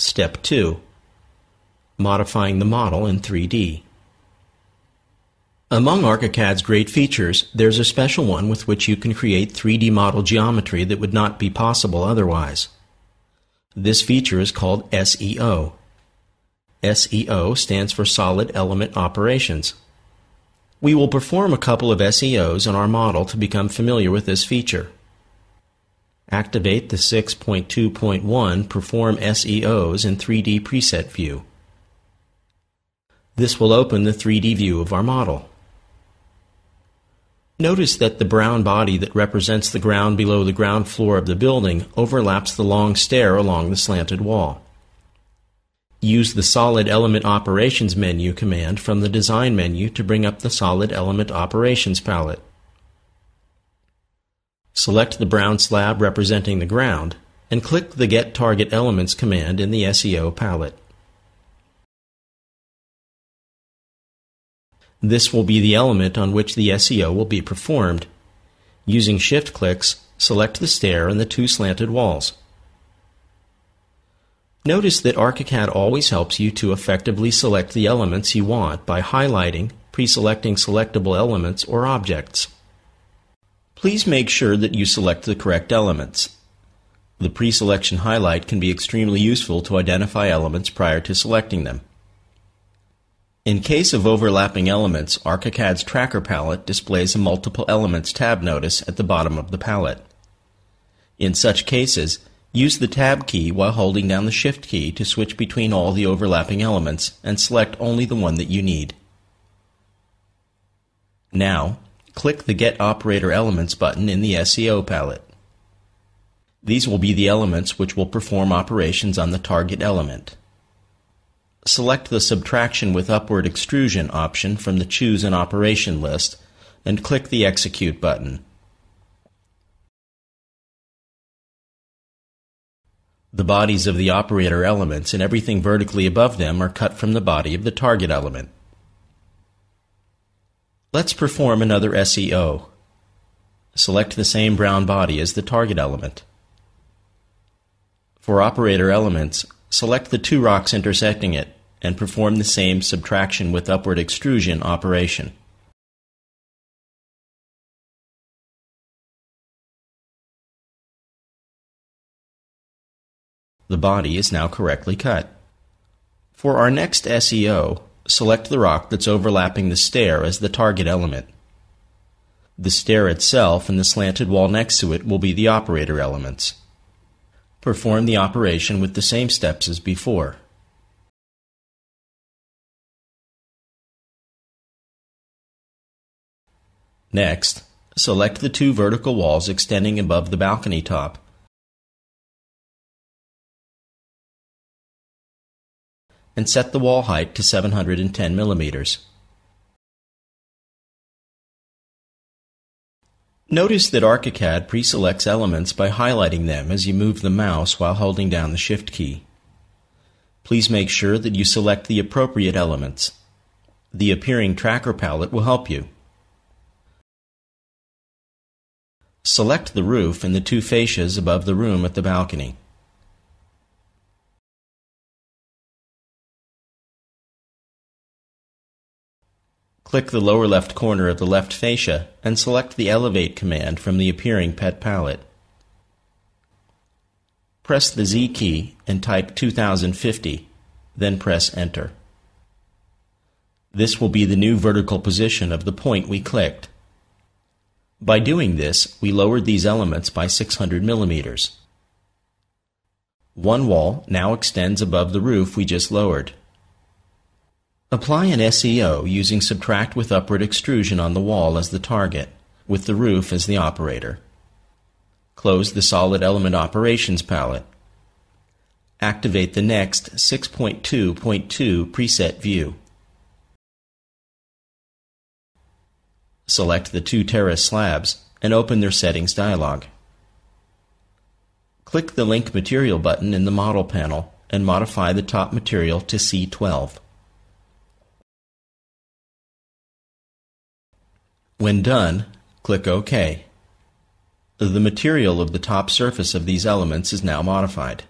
Step 2. Modifying the model in 3D. Among ArchiCAD's great features, there's a special one with which you can create 3D model geometry that would not be possible otherwise. This feature is called SEO. SEO stands for Solid Element Operations. We will perform a couple of SEOs on our model to become familiar with this feature. Activate the 6.2.1 Perform SEOs in 3D Preset View. This will open the 3D view of our model. Notice that the brown body that represents the ground below the ground floor of the building overlaps the long stair along the slanted wall. Use the Solid Element Operations menu command from the Design menu to bring up the Solid Element Operations palette. Select the brown slab representing the ground and click the Get Target Elements command in the SEO palette. This will be the element on which the SEO will be performed. Using shift clicks, select the stair and the two slanted walls. Notice that ArchiCAD always helps you to effectively select the elements you want by highlighting, pre-selecting selectable elements or objects. Please make sure that you select the correct elements. The pre-selection highlight can be extremely useful to identify elements prior to selecting them. In case of overlapping elements, ArchiCAD's Tracker palette displays a Multiple Elements tab notice at the bottom of the palette. In such cases, Use the Tab key while holding down the Shift key to switch between all the overlapping elements and select only the one that you need. Now, click the Get Operator Elements button in the SEO palette. These will be the elements which will perform operations on the target element. Select the Subtraction with Upward Extrusion option from the Choose an Operation list and click the Execute button. The bodies of the operator elements and everything vertically above them are cut from the body of the target element. Let's perform another SEO. Select the same brown body as the target element. For operator elements, select the two rocks intersecting it and perform the same subtraction with upward extrusion operation. The body is now correctly cut. For our next SEO, select the rock that's overlapping the stair as the target element. The stair itself and the slanted wall next to it will be the operator elements. Perform the operation with the same steps as before. Next, select the two vertical walls extending above the balcony top and set the wall height to 710 millimeters. Notice that ArchiCAD pre-selects elements by highlighting them as you move the mouse while holding down the Shift key. Please make sure that you select the appropriate elements. The appearing tracker palette will help you. Select the roof and the two fascias above the room at the balcony. Click the lower left corner of the left fascia and select the Elevate command from the appearing PET palette. Press the Z key and type 2050, then press Enter. This will be the new vertical position of the point we clicked. By doing this, we lowered these elements by 600 millimeters. One wall now extends above the roof we just lowered. Apply an SEO using subtract with upward extrusion on the wall as the target, with the roof as the operator. Close the Solid Element Operations palette. Activate the next 6.2.2 preset view. Select the two terrace slabs and open their settings dialog. Click the Link Material button in the Model panel and modify the top material to C12. When done, click OK. The material of the top surface of these elements is now modified.